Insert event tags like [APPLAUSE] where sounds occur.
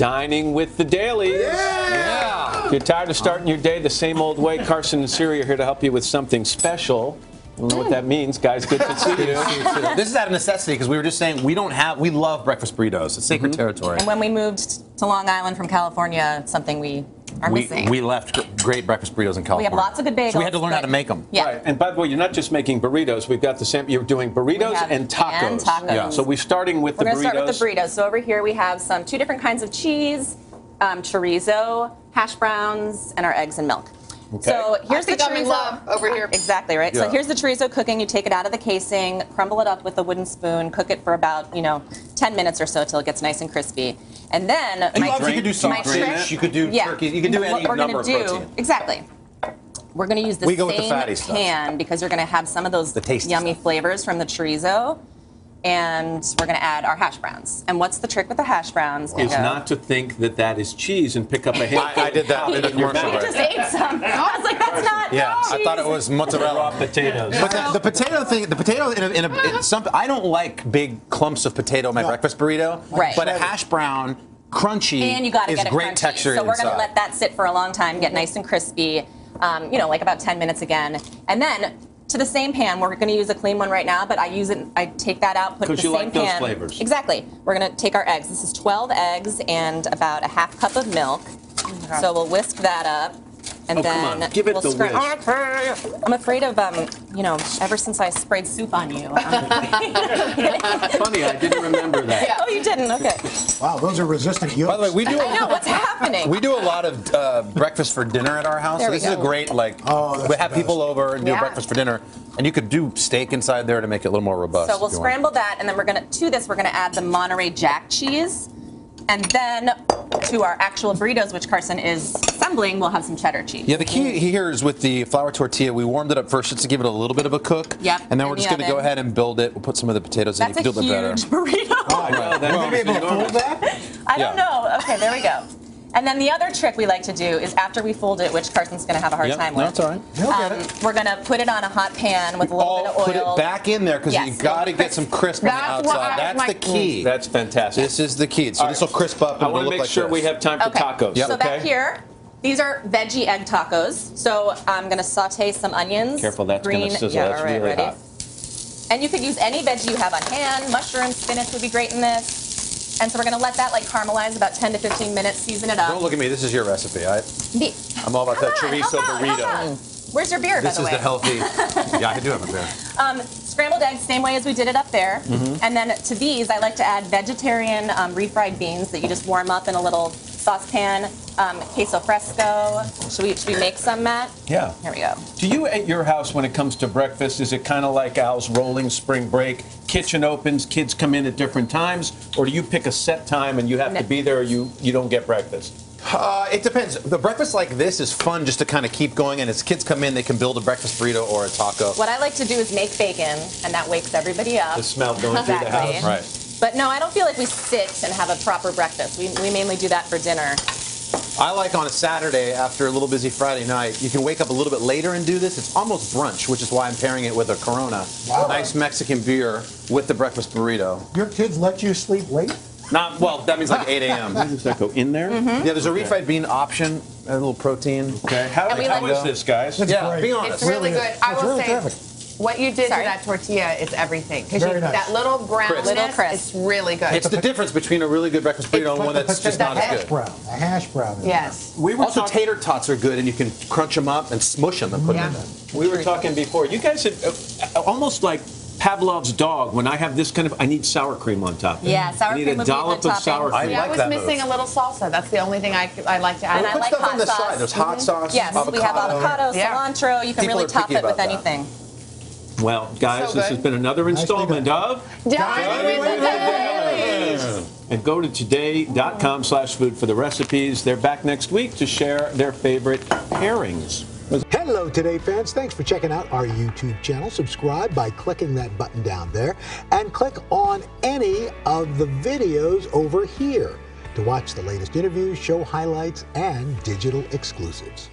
Dining with the Dalys. Yeah. If you're tired of starting your day the same old way, Carson and Siri are here to help you with something special. I don't know what that means, guys. Good to see you. [LAUGHS] this is out of necessity because we were just saying we don't have, we love breakfast burritos. It's sacred mm-hmm. territory. And when we moved to Long Island from California, it's something we are We, missing. we left great breakfast burritos in California. We have lots of good So we had to learn how to make them. Yeah. Right. And by the way, you're not just making burritos. We've got the same. You're doing burritos and tacos. and tacos. Yeah. So we're starting with We're the going to burritos. start with the burritos. So over here we have some two different kinds of cheese, um, chorizo, hash browns, and our eggs and milk. So here's I think the I'm chorizo. love over here. Exactly right. So here's the chorizo cooking. You take it out of the casing, crumble it up with a wooden spoon, cook it for about you know 10 minutes or so till it gets nice and crispy. And then And you my obviously could do my sausage, trick- you could do yeah. turkey, you could do What any we're number gonna of do, protein. Exactly. We're going to use the We go with the same fatty stuff. pan because you're going to have some of those The tasty yummy stuff. flavors from the chorizo. And we're going to add our hash browns. And what's the trick with the hash browns? is Nico? not to think that that is cheese and pick up a handful. I, I did that in the in commercial. I just ate some. I was like, that's not. Yeah, I thought it was Raw mozzarella. potatoes. But the, the potato thing, the potato in a, in a it, some, I don't like big clumps of potato in my breakfast burrito. Right. But a hash brown, crunchy, and you got to is get it great crunchy. texture So we're inside. going to let that sit for a long time, get nice and crispy. Um, you know, like about 10 minutes again, and then to the same pan. We're going to use a clean one right now, but I use it. I take that out, put it in 'Cause the you same like those pan. flavors. Exactly. We're going to take our eggs. This is 12 eggs and about a half cup of milk. Oh so we'll whisk that up. And Oh, come then on. Give it we'll the scra- whisk. I'm afraid of, um, you know, ever since I sprayed soup on you. um, [LAUGHS] Funny, I didn't remember that. oh, you didn't? Okay. Wow, those are resistant yolks. By the way, we do. I know what's happening. We do a lot of uh, breakfast for dinner at our house. There so we this is a great like. Oh, we have people over and do Yeah. breakfast for dinner, and you could do steak inside there to make it a little more robust. So we'll if you want. scramble that, and then we're gonna to this we're gonna add the Monterey Jack cheese, and then to our actual burritos, which Carson is assembling, we'll have some cheddar cheese. Yeah, the key here is with the flour tortilla. We warmed it up first just to give it a little bit of a cook. Yep, And then we're the just going to go ahead and build it. We'll put some of the potatoes That's in. a You can do it huge better. [LAUGHS] burrito. I know, that Will you be able to fold that? I don't know. Okay, there we go. And then the other trick we like to do is after we fold it, which Carson's gonna have a hard Yep, time no, with. it's all right. He'll get Um, it. we're gonna put it on a hot pan with a little Oh, bit of oil. put it back in there because you Yes. got to get some crisp on the outside. I That's like. the key. That's fantastic. this is the key. So All this will crisp up and I it'll want to look make like sure this. we have time for Okay. tacos. Yep. So okay? back here, these are veggie egg tacos. So I'm gonna saute some onions. Careful, that's gonna sizzle. Yeah, That's all right, really ready? hot. And you could use any veggie you have on hand. Mushrooms, spinach would be great in this. And so we're gonna let that like caramelize about 10 to 15 minutes. Season it up. Don't look at me. This is your recipe. I, I'm all about Come that on, chorizo on, burrito. Where's your beer, This by is the way? the healthy. [LAUGHS] yeah, I do have a beer. Um, scrambled eggs, same way as we did it up there. Mm-hmm. And then to these, I like to add vegetarian um, refried beans that you just warm up in a little saucepan. Um, queso fresco. Should we, should we make some, Matt? Yeah. Here we go. Do you at your house when it comes to breakfast, is it kind of like Al's rolling spring break? Kitchen opens, kids come in at different times, or do you pick a set time and you have to be there or you, you don't get breakfast? Uh, it depends. The breakfast like this is fun just to kind of keep going, and as kids come in, they can build a breakfast burrito or a taco. What I like to do is make bacon, and that wakes everybody up. The smell going through the house? Right. But no, I don't feel like we sit and have a proper breakfast. We, we mainly do that for dinner. I like on a Saturday after a little busy Friday night, you can wake up a little bit later and do this. It's almost brunch, which is why I'm pairing it with a Corona, Wow. nice Mexican beer with the breakfast burrito. Your kids let you sleep late? Not well. That means like 8 a.m. [LAUGHS] Does that go in there? Mm-hmm. Yeah, there's a refried bean option, a little protein. Okay. How, And we how like- is this, guys? It's Yeah, great. be honest. It's really good. I will really say, terrific. What you did Sorry. to that tortilla is everything. Because Very nice. that little brown, Little crisp. it's really good. It's the difference between a really good breakfast burrito and one that's just the not as good. brown. A hash brown. yes. We were Also, tater tots are good, and you can crunch them up and smush them and put Yeah. them in. We were talking before. You guys had uh, almost like Pavlov's dog. When I have this kind of, I need sour cream on top. Yeah, sour I need cream a would be dollop good of sour topping. cream. Yeah, I like was that missing move. a little salsa. That's the only thing I, I like to add. And I Put like stuff hot on the sauce. side. There's hot sauce. Yes, we have avocado, Yeah. cilantro. You can People really are top it with that. anything. Well, guys, So this has been another installment of. Dining with the Dalys. And go to today.com slash food for the recipes. They're back next week to share their favorite pairings. Hello, Today fans. Thanks for checking out our YouTube channel. Subscribe by clicking that button down there and click on any of the videos over here to watch the latest interviews, show highlights, and digital exclusives.